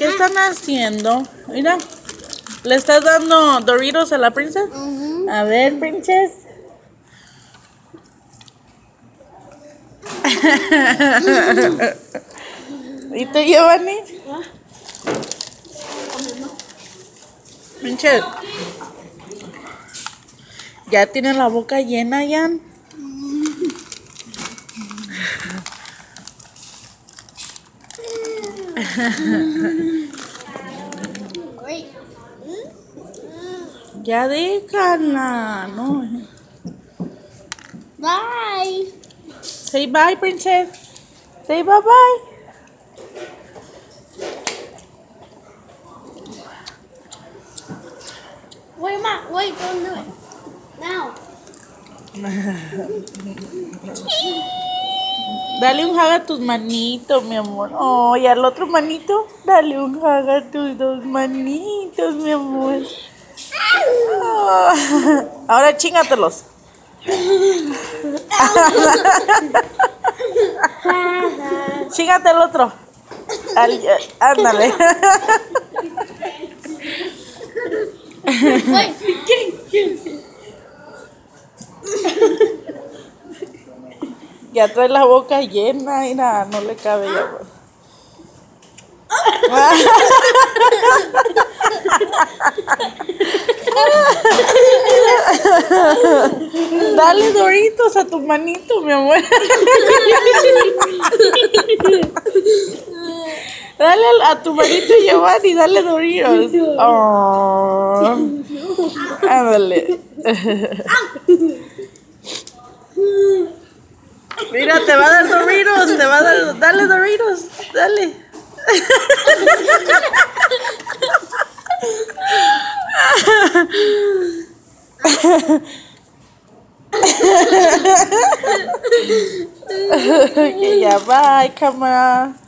¿Qué están haciendo? Mira, ¿le estás dando Doritos a la princesa? A ver, princesa. ¿Y tú, Giovanni? Princesa. ¿Ya tiene la boca llena, Jan? Ya déjala, no. Bye. Say bye, princess. Say bye bye. Wait, Ma. Wait, don't do it. Now. Dale un hug a tus manitos, mi amor. Oh, y al otro manito, dale un hug a tus dos manitos, mi amor. Oh. Ahora chingatelos. Chingate el otro. Al- ándale. Ya trae la boca llena y nada, no le cabe ya. pues. Dale doritos a tu manito, mi amor. Dale al- a tu manito Giovanni, dale doritos. Oh. Ándale. Mira, te va a dar Doritos, te va a dar, dale Doritos, dale. que ya va, cámara.